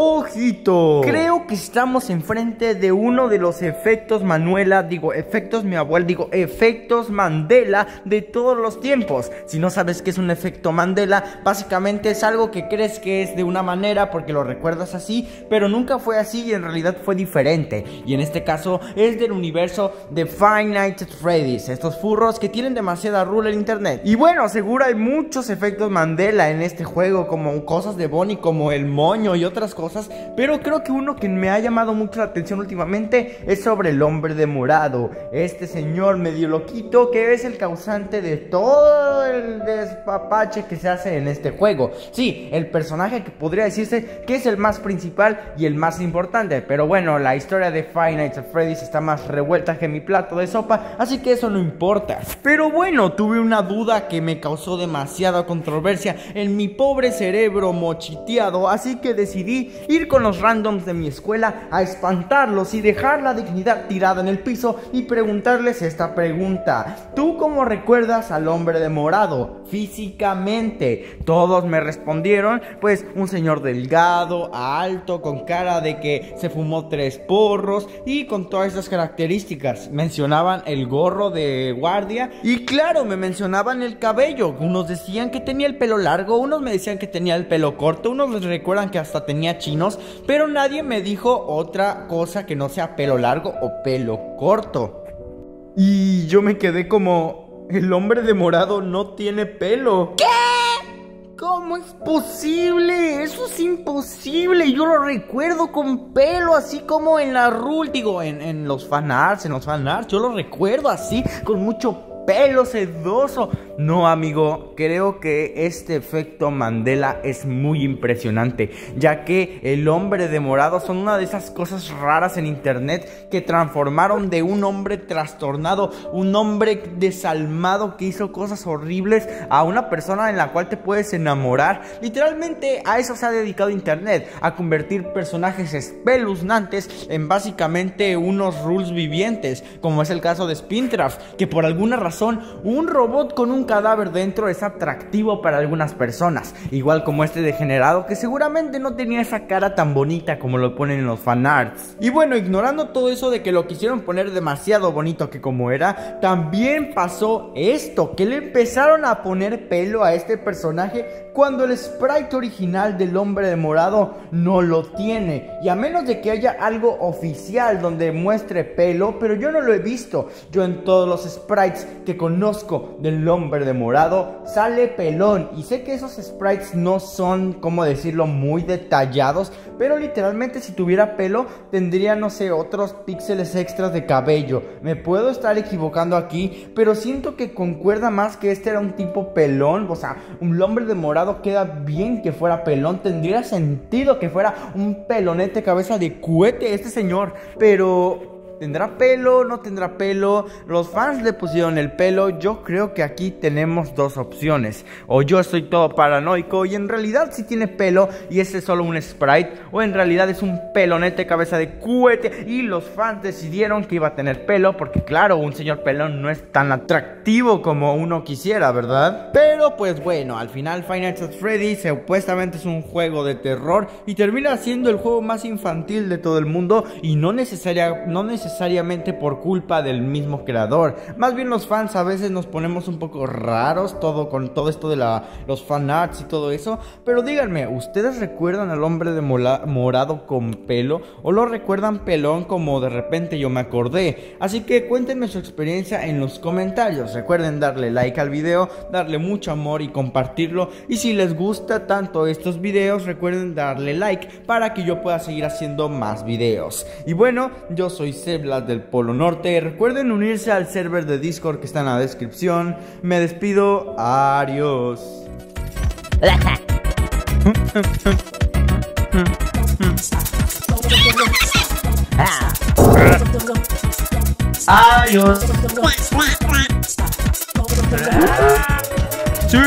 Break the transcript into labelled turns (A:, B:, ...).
A: ¡Ojito! Creo que estamos enfrente de uno de los efectos Manuela, digo, efectos mi abuela, digo, efectos Mandela de todos los tiempos. Si no sabes qué es un efecto Mandela, básicamente es algo que crees que es de una manera porque lo recuerdas así, pero nunca fue así y en realidad fue diferente. Y en este caso es del universo de Five Nights at Freddy's, estos furros que tienen demasiada rule en internet. Y bueno, seguro hay muchos efectos Mandela en este juego, como cosas de Bonnie, como el moño y otras cosas, pero creo que uno que me ha llamado mucho la atención últimamente es sobre el hombre de morado, este señor medio loquito que es el causante de todo el despapache que se hace en este juego. Sí, el personaje que podría decirse que es el más principal y el más importante, pero bueno, la historia de Five Nights Freddy's está más revuelta que mi plato de sopa, así que eso no importa. Pero bueno, tuve una duda que me causó demasiada controversia en mi pobre cerebro mochiteado, así que decidí ir con los randoms de mi escuela a espantarlos y dejar la dignidad tirada en el piso y preguntarles esta pregunta. ¿Tú cómo recuerdas al hombre de morado? Físicamente. Todos me respondieron, pues un señor delgado, alto, con cara de que se fumó tres porros y con todas esas características. Mencionaban el gorro de guardia y claro, me mencionaban el cabello. Unos decían que tenía el pelo largo, unos me decían que tenía el pelo corto, unos me recuerdan que hasta tenía chinos, pero nadie me dijo otra cosa que no sea pelo largo o pelo corto. Y yo me quedé como, el hombre de morado no tiene pelo.
B: ¿Qué?
A: ¿Cómo es posible? Eso es imposible. Yo lo recuerdo con pelo, así como en la rule, digo, en, en los fanarts, en los fanarts. Yo lo recuerdo así, con mucho pelo sedoso. No, amigo, creo que este efecto Mandela es muy impresionante, ya que el hombre de morado son una de esas cosas raras en internet que transformaron de un hombre trastornado, un hombre desalmado que hizo cosas horribles, a una persona en la cual te puedes enamorar. Literalmente a eso se ha dedicado internet, a convertir personajes espeluznantes en básicamente unos rules vivientes, como es el caso de Spintraft, que por alguna razón un robot con un cadáver dentro es atractivo para algunas personas, igual como este degenerado que seguramente no tenía esa cara tan bonita como lo ponen en los fanarts. Y bueno, ignorando todo eso de que lo quisieron poner demasiado bonito que como era, también pasó esto, que le empezaron a poner pelo a este personaje cuando el sprite original del hombre de morado no lo tiene. Y a menos de que haya algo oficial donde muestre pelo, pero yo no lo he visto. Yo en todos los sprites que conozco del hombre de morado sale pelón. Y sé que esos sprites no son, como decirlo, muy detallados. Pero literalmente si tuviera pelo tendría, no sé, otros píxeles extras de cabello. Me puedo estar equivocando aquí, pero siento que concuerda más que este era un tipo pelón. O sea, un hombre de morado queda bien que fuera pelón. Tendría sentido que fuera un pelonete cabeza de cohete este señor. Pero ¿Tendrá pelo? ¿No tendrá pelo? Los fans le pusieron el pelo. Yo creo que aquí tenemos dos opciones. O yo estoy todo paranoico y en realidad sí tiene pelo y ese es solo un sprite. O en realidad es un pelonete cabeza de cohete y los fans decidieron que iba a tener pelo porque claro, un señor pelón no es tan atractivo como uno quisiera, ¿verdad? Pero pues bueno, al final Final Fantasy Freddy supuestamente es un juego de terror y termina siendo el juego más infantil de todo el mundo y no, necesaria, no necesariamente necesariamente por culpa del mismo creador. Más bien los fans a veces nos ponemos un poco raros todo con todo esto de la, los fanarts y todo eso. Pero díganme, ¿ustedes recuerdan al hombre de morado con pelo? ¿O lo recuerdan pelón como de repente yo me acordé? Así que cuéntenme su experiencia en los comentarios. Recuerden darle like al video, darle mucho amor y compartirlo. Y si les gusta tanto estos videos, recuerden darle like para que yo pueda seguir haciendo más videos. Y bueno, yo soy Seb del Polo Norte. Recuerden unirse al server de Discord que está en la descripción. Me despido. Adiós. Adiós. Sí.